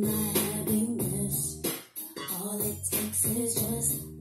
my happiness. All it takes is just